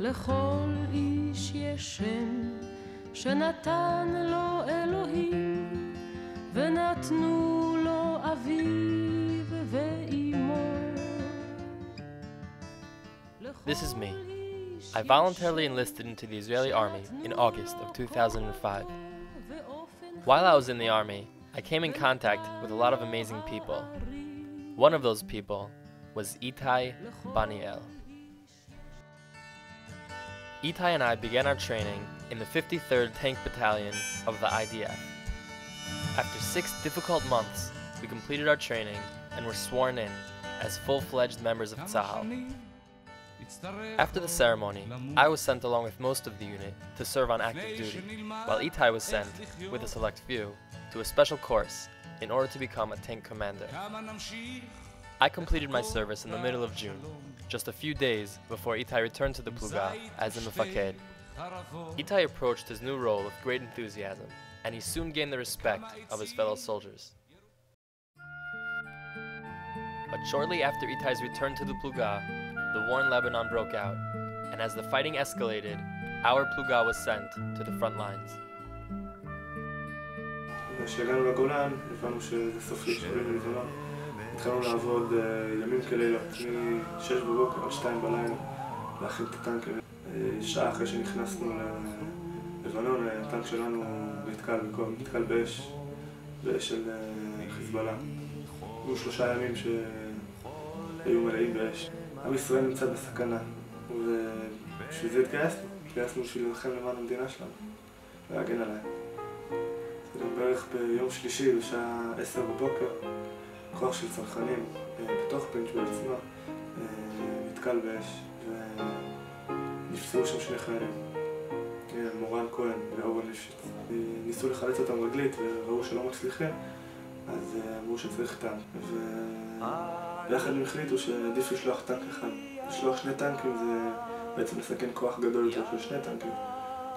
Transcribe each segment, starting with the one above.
לכל איש יש שם שנתן לו אלוהים ונתנו לו אביו ואימו. This is me. I voluntarily enlisted into the Israeli army in August of 2005. While I was in the army, I came in contact with a lot of amazing people. One of those people was Itai Baniel. Itai and I began our training in the 53rd Tank Battalion of the IDF. After six difficult months, we completed our training and were sworn in as full-fledged members of Tzahal. After the ceremony, I was sent along with most of the unit to serve on active duty, while Itai was sent, with a select few, to a special course in order to become a tank commander. I completed my service in the middle of June, just a few days before Itai returned to the Pluga as a Mefaked. Itai approached his new role with great enthusiasm, and he soon gained the respect of his fellow soldiers. But shortly after Itai's return to the Pluga, the war in Lebanon broke out, and as the fighting escalated, our Pluga was sent to the front lines. התחלנו לעבוד ימים כלילות, מ-6 בבוקר עד 2 בלילה, להכין את הטנקים. שעה אחרי שנכנסנו ללבנון, הטנק שלנו נתקל, נתקל באש, באש של חיזבאללה. היו שלושה ימים שהיו מלאים באש. עם ישראל נמצא בסכנה, ובשביל זה התגייסנו. התגייסנו בשביל להילחם למען המדינה שלנו, להגן עליה. בערך ביום שלישי, בשעה עשר בבוקר, כוח של צנחנים בתוך פינץ' בעצמה נתקל באש ונפצעו שם שני חיילים, מורן כהן ואורן ליפשיץ. ניסו לחלץ אותם רגלית וראו שלא מצליחים, אז אמרו שצריך טנק. וביחד הם החליטו שעדיף לשלוח טנק אחד. לשלוח שני טנקים זה בעצם לסכן כוח גדול יותר של שני טנקים.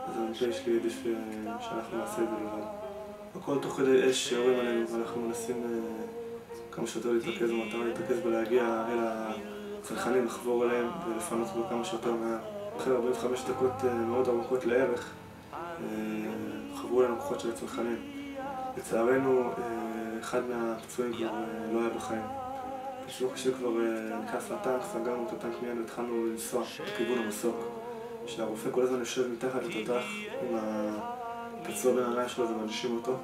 אז המ"פ שלי עדיף שאנחנו נעשה את זה לבד. הכל תוך כדי אש שיורים עלינו ואנחנו מנסים כמה שיותר להתרכז במטרה, להתרכז בלהגיע אל הצנחנים, לחבור אליהם ולפנות בו כמה שיותר מהר. אחרי 45 דקות מאוד ארוכות לערך חברו אלינו כוחות של הצנחנים. לצערנו אחד מהפצועים כבר לא היה בחיים. פשוט כשכבר נכנס לטנק, סגרנו את הטנק מיד והתחלנו לנסוע לכיוון המסוק. שהרופא כל הזמן יושב מתחת לתותח עם הפצוע בין העיניים שלו ומנשימים אותו.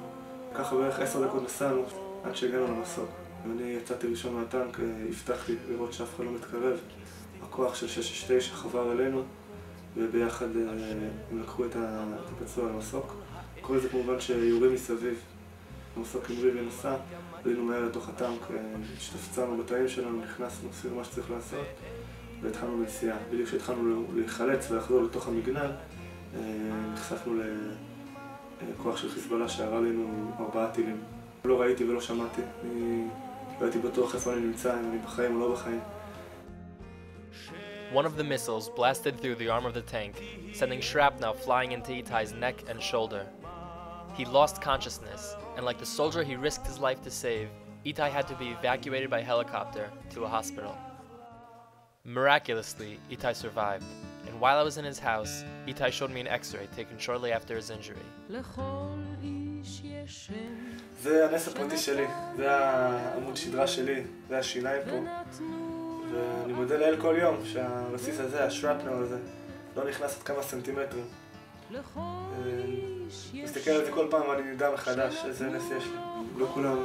ככה בערך עשר דקות נסענו עד שהגענו למסוק. ואני יצאתי ראשון מהטנק, הבטחתי לראות שאף אחד לא מתקרב. הכוח של 669 חבר אלינו, וביחד הם לקחו את הפצוע למסוק. כל זה כמובן שיורים מסביב. המסוק המריא ונסע, עלינו מהר לתוך הטנק, השתפצענו בתאים שלנו, נכנסנו, עשינו מה שצריך לעשות, והתחלנו בנסיעה. בדיוק כשהתחלנו להיחלץ ולחזור לתוך המגנל, נחשפנו לכוח של חיזבאללה שערה עלינו ארבעה טילים. לא ראיתי ולא שמעתי, אני לא הייתי בטוח איפה אני נמצא, אם אני בחיים או לא בחיים. One of the missiles blasted through the arm of the tank, sending shrapnel flying into Itai's neck and shoulder. He lost consciousness, and like the soldier he risked his life to save, Itai had to be evacuated by helicopter to a hospital. Miraculously, Itai survived, and while I was in his house, Itai showed me an x-ray taken shortly after his injury. זה הנס הפרטי שלי, זה העמוד שדרה שלי, זה השיניים פה. ואני מודה לאל כל יום שהבסיס הזה, השרפנר הזה, לא נכנס עד כמה סנטימטרים. מסתכל על זה כל פעם ואני נדע מחדש איזה נס יש לי. לא כולם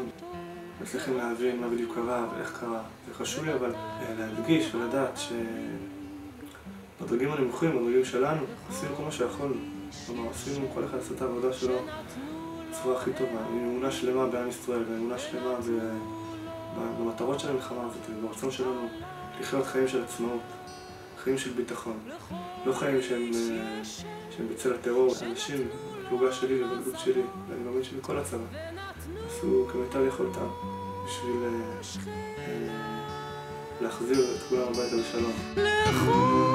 מצליחים להבין מה בדיוק קרה ואיך קרה. זה חשוב לי אבל להדגיש ולדעת שבדרגים הנמוכים, בדרגים שלנו, עשינו כל מה שיכולנו. כלומר, עשינו כל אחד לעשות את העבודה שלו בצורה הכי טובה, עם אמונה שלמה בעם ישראל, ואמונה שלמה במטרות של המלחמה הזאת, וברצון שלנו לחיות חיים של עצמאות, חיים של ביטחון, לא חיים שהם, שהם בצל הטרור. אנשים, בפלוגה שלי ובגדוד שלי, ואני מאמין שבכל הצבא, עשו כמיטב יכולתם בשביל להחזיר את כולם הביתה בשלום. לכל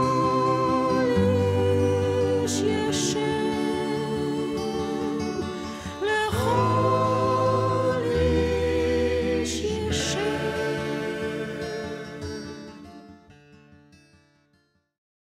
איש יש